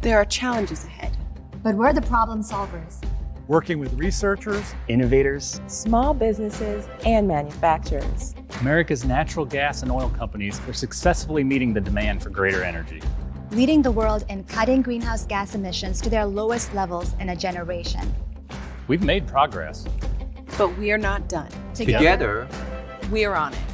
There are challenges ahead. But we're the problem solvers. Working with researchers, innovators, small businesses, and manufacturers. America's natural gas and oil companies are successfully meeting the demand for greater energy. Leading the world in cutting greenhouse gas emissions to their lowest levels in a generation. We've made progress. But we are not done. Together, we're on it.